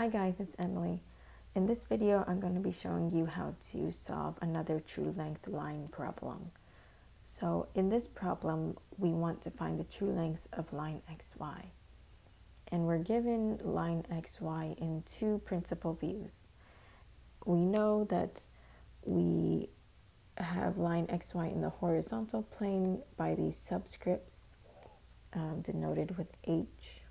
Hi guys, it's Emily. In this video, I'm going to be showing you how to solve another true length line problem. So in this problem, we want to find the true length of line xy. And we're given line xy in two principal views. We know that we have line xy in the horizontal plane by these subscripts um, denoted with h.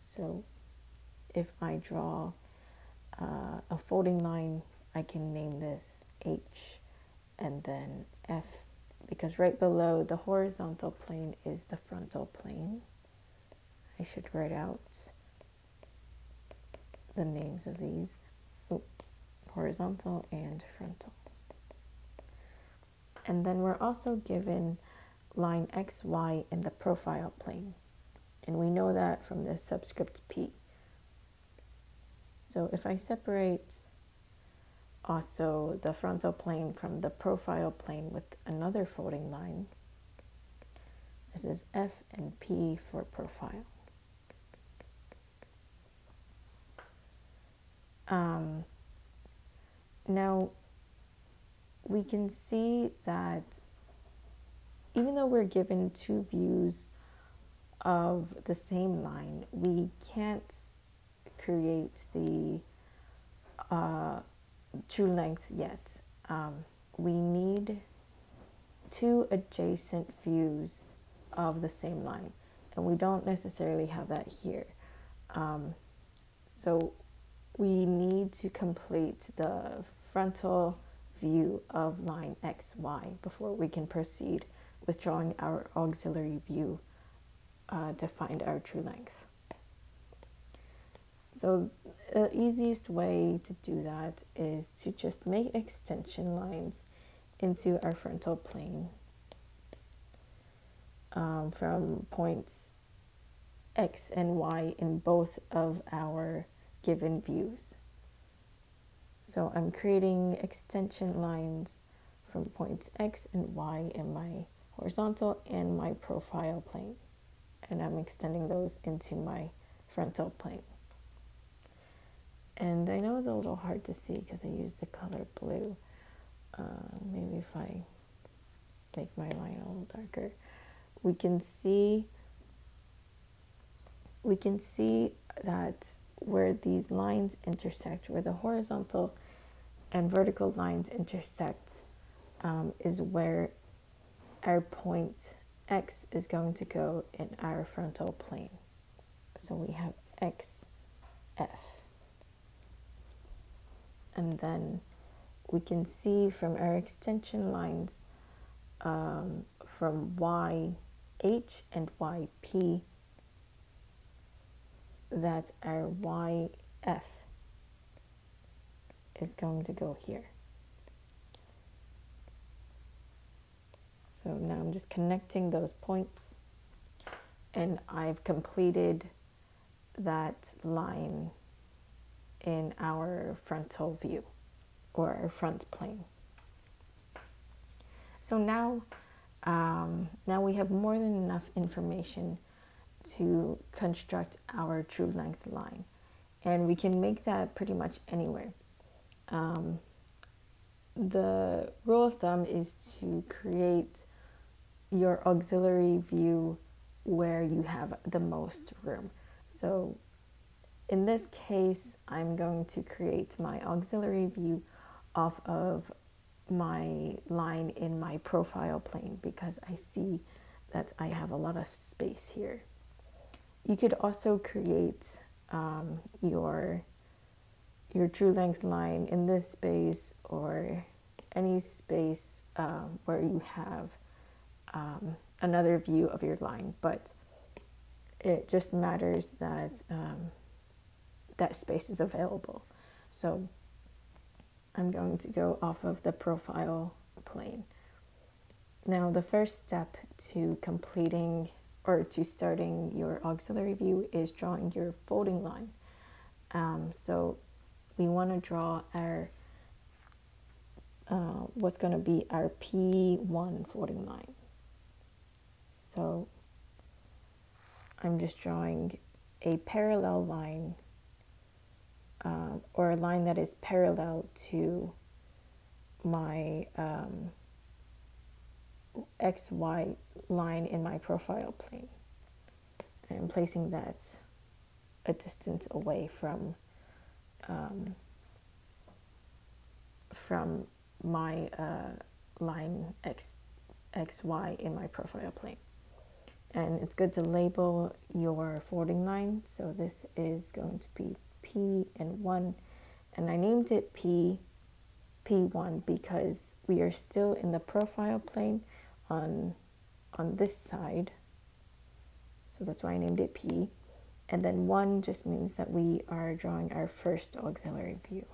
So if I draw uh, a folding line, I can name this H and then F because right below the horizontal plane is the frontal plane. I should write out the names of these horizontal and frontal. And then we're also given line XY in the profile plane. And we know that from the subscript P. So if I separate also the frontal plane from the profile plane with another folding line, this is F and P for profile. Um, now, we can see that even though we're given two views of the same line, we can't create the uh, true length yet. Um, we need two adjacent views of the same line, and we don't necessarily have that here. Um, so we need to complete the frontal view of line xy before we can proceed with drawing our auxiliary view uh, to find our true length. So the easiest way to do that is to just make extension lines into our frontal plane um, from points x and y in both of our given views. So I'm creating extension lines from points x and y in my horizontal and my profile plane. And I'm extending those into my frontal plane. And I know it's a little hard to see because I used the color blue. Uh, maybe if I make my line a little darker, we can see we can see that where these lines intersect, where the horizontal and vertical lines intersect, um, is where our point x is going to go in our frontal plane. So we have x, f and then we can see from our extension lines um, from YH and YP that our YF is going to go here. So now I'm just connecting those points and I've completed that line in our frontal view or our front plane. So now, um, now we have more than enough information to construct our true length line. And we can make that pretty much anywhere. Um, the rule of thumb is to create your auxiliary view where you have the most room. So in this case, I'm going to create my auxiliary view off of my line in my profile plane because I see that I have a lot of space here. You could also create um, your your true length line in this space or any space uh, where you have um, another view of your line, but it just matters that um, that space is available. So I'm going to go off of the profile plane. Now the first step to completing or to starting your auxiliary view is drawing your folding line. Um, so we want to draw our uh, what's going to be our P1 folding line. So I'm just drawing a parallel line or a line that is parallel to my um, XY line in my profile plane. And I'm placing that a distance away from um, from my uh, line X, XY in my profile plane. And it's good to label your folding line. So this is going to be P and 1. And I named it P, P1 because we are still in the profile plane on, on this side. So that's why I named it P. And then 1 just means that we are drawing our first auxiliary view.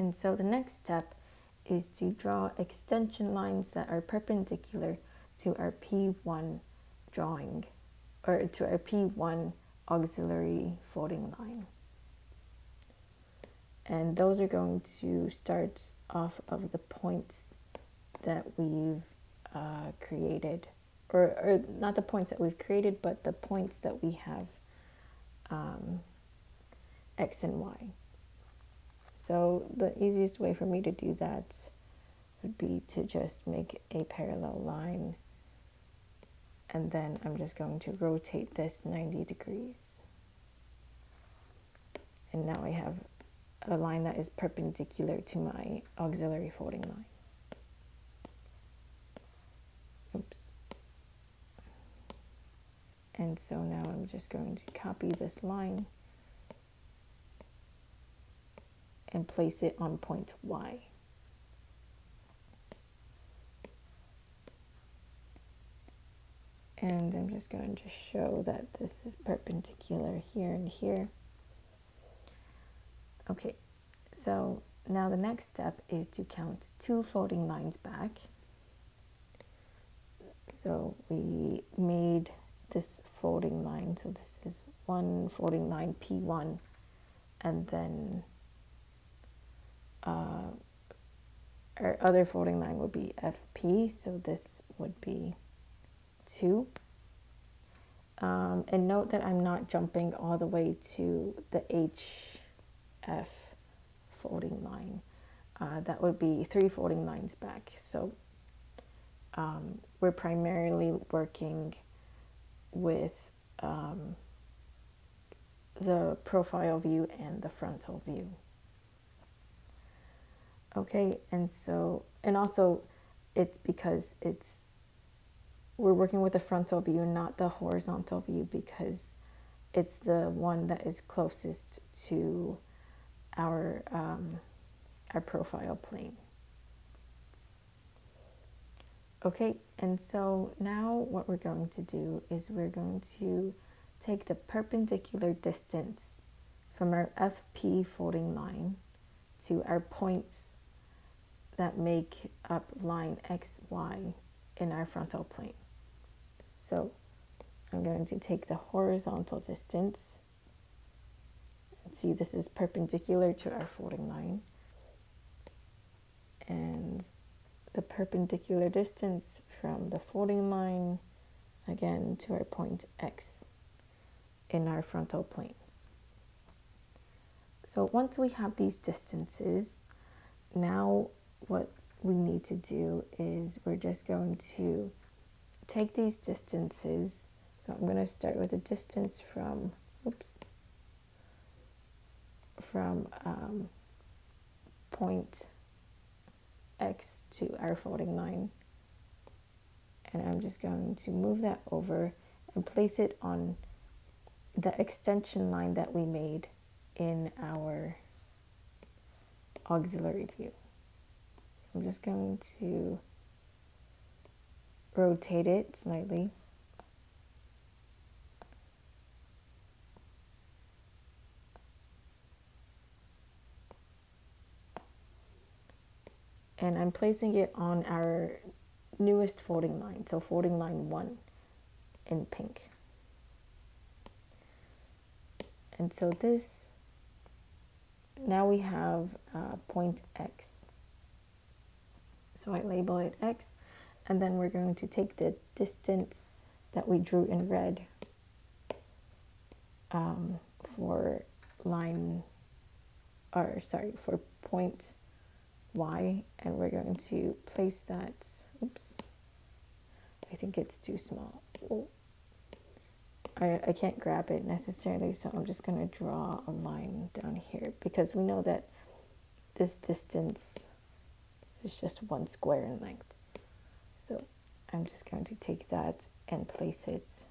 And so the next step is to draw extension lines that are perpendicular to our P1 drawing or to our P1 auxiliary folding line. And those are going to start off of the points that we've uh, created, or, or not the points that we've created, but the points that we have um, X and Y. So the easiest way for me to do that would be to just make a parallel line and then I'm just going to rotate this 90 degrees. And now I have a line that is perpendicular to my auxiliary folding line. Oops. And so now I'm just going to copy this line and place it on point Y. And I'm just going to show that this is perpendicular here and here. Okay, so now the next step is to count two folding lines back. So we made this folding line, so this is one folding line P1, and then uh, our other folding line would be FP, so this would be 2. Um, and note that I'm not jumping all the way to the HF folding line. Uh, that would be three folding lines back. So um, we're primarily working with um, the profile view and the frontal view. Okay, and so, and also it's because it's, we're working with the frontal view, not the horizontal view, because it's the one that is closest to our, um, our profile plane. Okay, and so now what we're going to do is we're going to take the perpendicular distance from our FP folding line to our points that make up line XY in our frontal plane. So I'm going to take the horizontal distance and see this is perpendicular to our folding line and the perpendicular distance from the folding line again to our point X in our frontal plane. So once we have these distances, now what we need to do is we're just going to take these distances. So I'm going to start with a distance from, oops, from um, point X to our folding line. And I'm just going to move that over and place it on the extension line that we made in our auxiliary view. I'm just going to rotate it slightly. And I'm placing it on our newest folding line, so folding line 1 in pink. And so this, now we have uh, point X. So I label it X. And then we're going to take the distance that we drew in red um, for line, or sorry, for point y, and we're going to place that, oops, I think it's too small. I, I can't grab it necessarily, so I'm just going to draw a line down here because we know that this distance is just one square in length. So I'm just going to take that and place it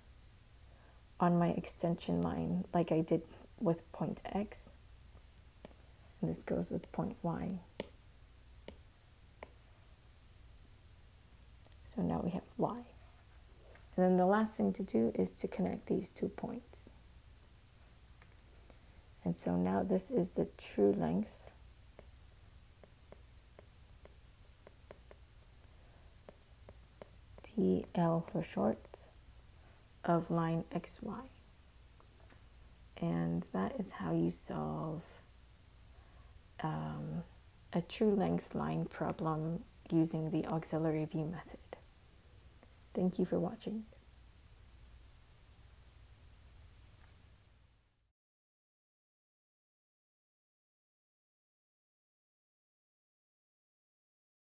on my extension line like I did with point X. And this goes with point Y. So now we have Y. And then the last thing to do is to connect these two points. And so now this is the true length TL for short of line XY. And that is how you solve um, a true length line problem using the auxiliary view method. Thank you for watching.